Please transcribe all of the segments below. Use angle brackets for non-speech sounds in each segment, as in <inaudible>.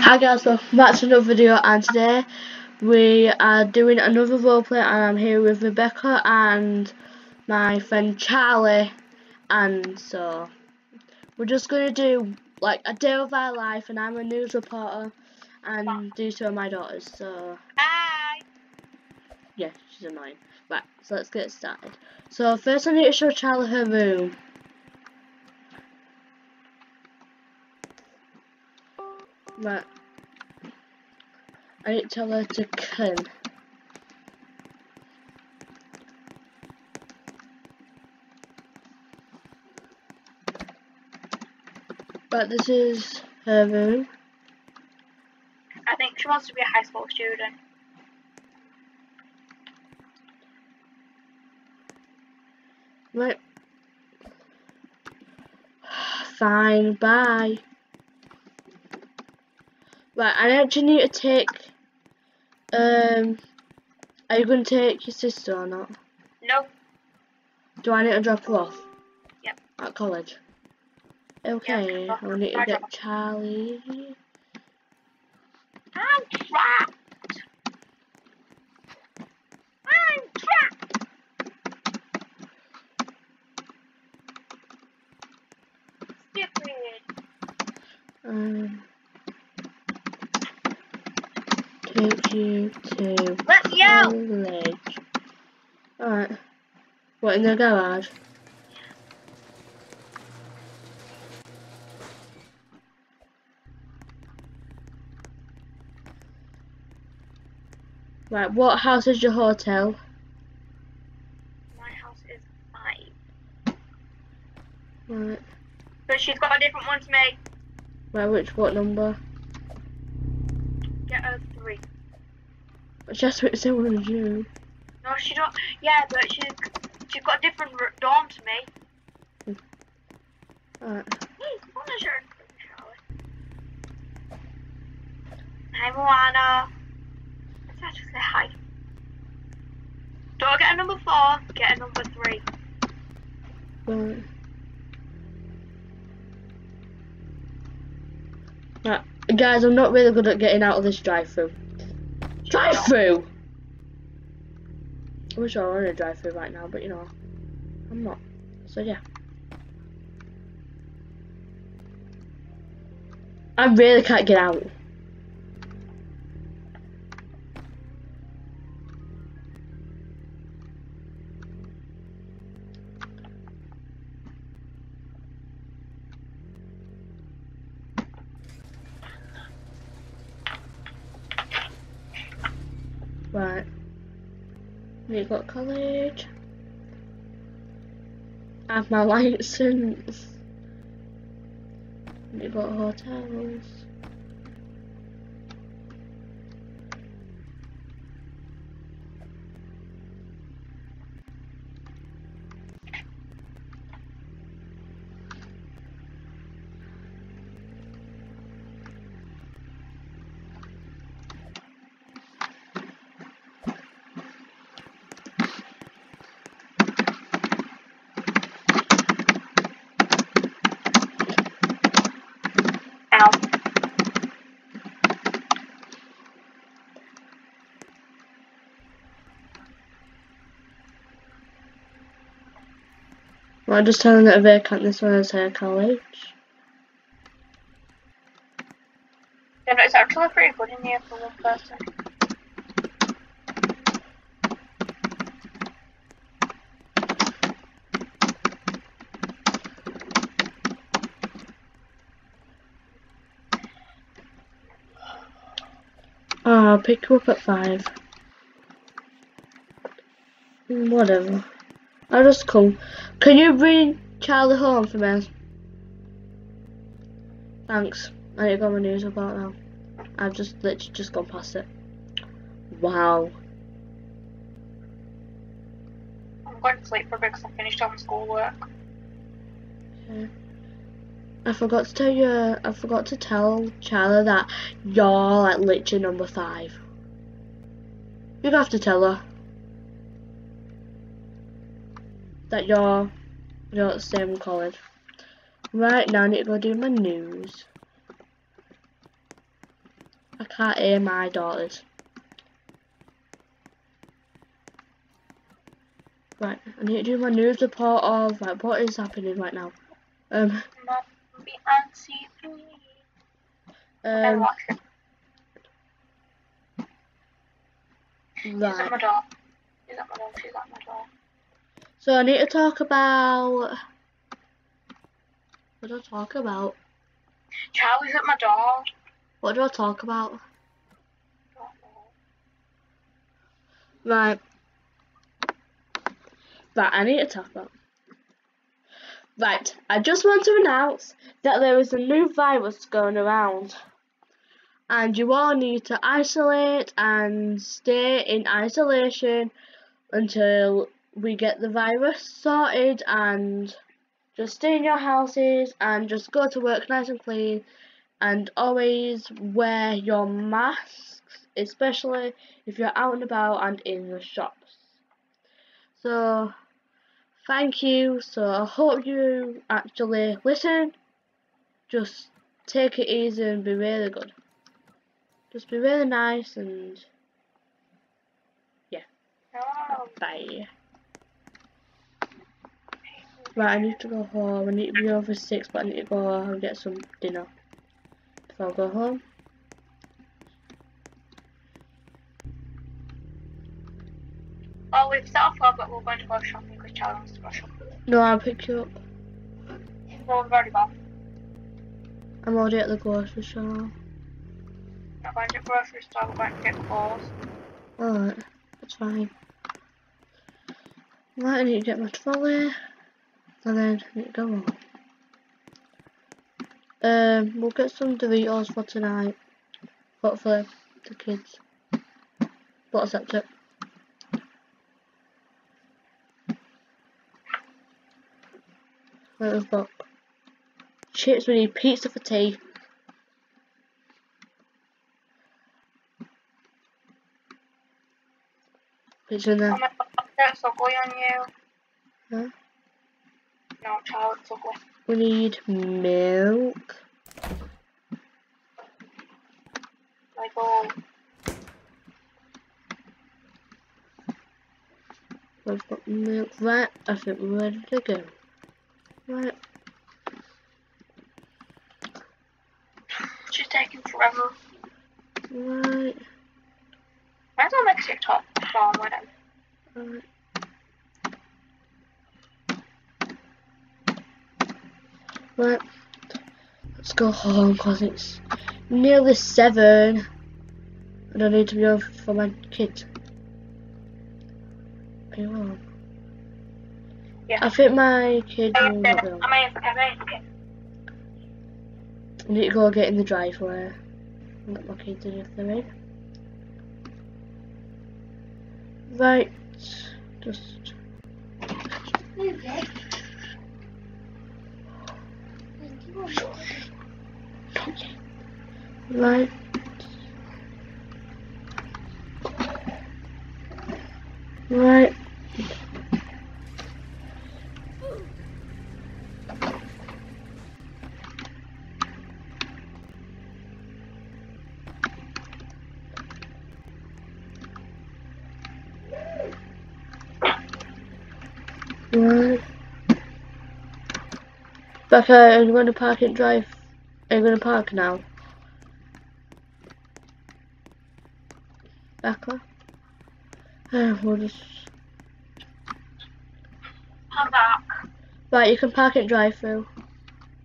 Hi guys, welcome back to another video and today we are doing another roleplay and I'm here with Rebecca and my friend Charlie and so we're just going to do like a day of our life and I'm a news reporter and these two are my daughters so Hi. yeah she's annoying. Right so let's get started. So first I need to show Charlie her room. Right. I to tell her to clean. But this is her room. I think she wants to be a high school student. Right. Fine, bye. Right, I actually need to take. Um, are you going to take your sister or not? No. Do I need to drop her off? Yep. At college. Okay, her- I need to get Charlie. I'm trapped. I'm trapped. Um, take you to Let's yell. college. Alright. What in the garage? Right, what house is your hotel? My house is five. Right, But she's got a different one to me. right, which what number? Get her three. Just what say one of you. No, she don't. Yeah, but she's she's got a different dorm to me. Alright. On, Charlie. Hi, Moana. Let's actually say hi. Don't get a number four, get a number three. Right. Right, guys, I'm not really good at getting out of this drive-through. Drive-through! I wish I were in a drive-through right now, but you know, I'm not. So yeah. I really can't get out. Right. We got college. I have my <laughs> license. We got hotels. Well, I'm just telling that a vacant this one is her college. Yeah, no, it's actually pretty good in here for one person. Oh, I'll pick you up at five. Whatever. I'll just come. Can you bring Charlie home for me? Thanks. I need to go my news about now. I've just literally just gone past it. Wow. I'm going to sleep for a bit because I finished all my schoolwork. Okay. I forgot to tell you. I forgot to tell Charlie that you're like literally number five. You'd have to tell her that you're you're at the same college. Right now, I need to go do my news. I can't hear my daughters. Right, I need to do my news report of like what is happening right now. Um, um, it. She's my door. She's at my door. She's at my door. So I need to talk about. What do I talk about? Charlie's at my door. What do I talk about? Right. Right, I need to talk about. Right, I just want to announce that there is a new virus going around. And you all need to isolate and stay in isolation until we get the virus sorted and just stay in your houses and just go to work nice and clean and always wear your masks, especially if you're out and about and in the shops. So, thank you. So, I hope you actually listen. Just take it easy and be really good. Just be really nice and No. bye. Right, I need to go home. I need to be over six, but I need to go home and get some dinner So I'll go home. Oh, we've set off but we're going to go shopping because Charlie wants to go shopping. No, I'll pick you up. Well, we've already gone. I'm already at the grocery store. I'm going to the grocery store. We're going to get clothes. Alright, that's fine. Right, I need to get my trolley. And then go home. Um, we'll get some Doritos for tonight. Hopefully, the kids. But accept it. Right, we've got chips, we need pizza for tea. Pizza in Oh there. my god, that's ugly on you. Huh? No, it's ugly. We need milk. Like, oh, We've got milk. Right, I think we're ready to go. Right, she's taking forever. right, Might as well make a TikTok while I'm with him. right. Right, let's go home because it's nearly seven. And I need to be home for my kids. Are you home? Yeah. I think my kids I will not be home. am I'm AFK. I need to go get in the driveway and let my kids in if they're in. Right, just right. Right. Right. Becca, you going to park and drive? You going to park now? Becca? Uh, we'll just... I'm back. Right, you can park and drive through.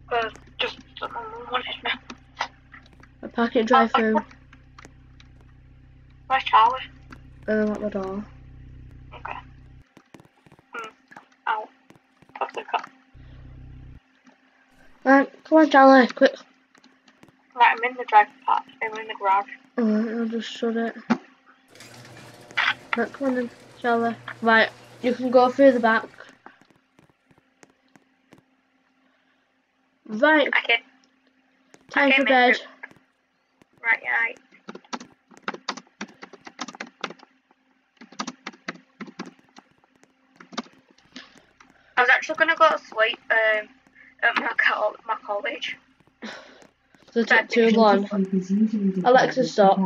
Because just someone wanted me. I park and drive through. Where's Charlie? I'm at the door. Okay. Hmm. Ow. Pop the cup. Right, come on, Charlie, quick. Right, I'm in the drive part. I'm in the garage. Alright, I'll just shut it. Right, come on then, Charlie. Right, you can go through the back. Right, Okay. time Okay, for bed. Right, right. I was actually gonna go to sleep um, at my, co- my college. <sighs> It took too long. Alexa, stop.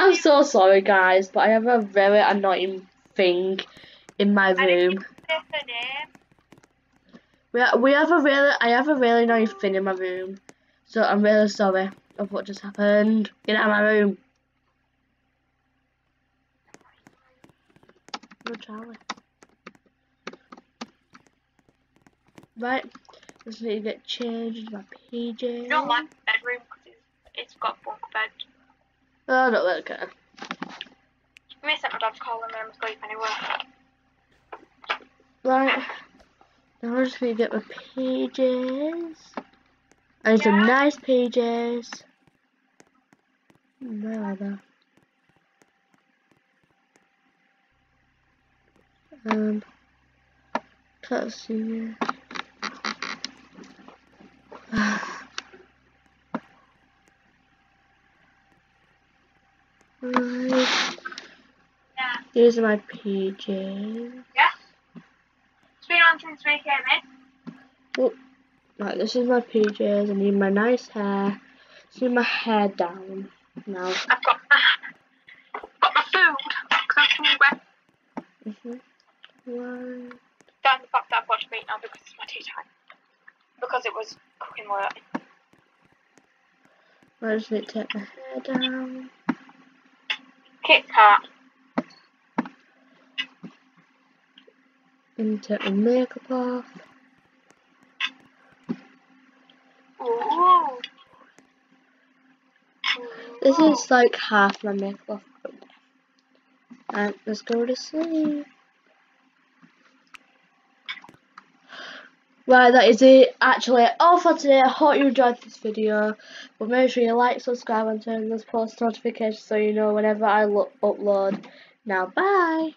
I'm so sorry, guys, but I have a very annoying thing in my room. say her name. We ha- we have a really I have a really annoying thing in my room, so I'm really sorry of what just happened. Get out of my room. Oh, Charlie. Right, just need to get changed my PJs. You like the bedroom because it's, it's got bunk bed. Oh, I don't really care. May set my dog to call him and I'm asleep anyway. Right. Now I'm just going to get my pages. I need some nice pages. Where are they? Um, can't see. Right. These are my PJs. Yeah? It's been on since we came in. Right, this is my PJs. I need my nice hair. See my hair down now. I've got my, got my food because I'm hungry. hmm Right. Down the fact that I've got to eat now because it's my tea time. Because it was cooking work. I just need to take my hair down. Kit Kat. Take my makeup off. Ooh. This is like half my makeup off. And let's go to sleep. Right, that is it. Actually, all for today. I hope you enjoyed this video. But make sure you like, subscribe, and turn those post notifications so you know whenever I upload. Now, bye.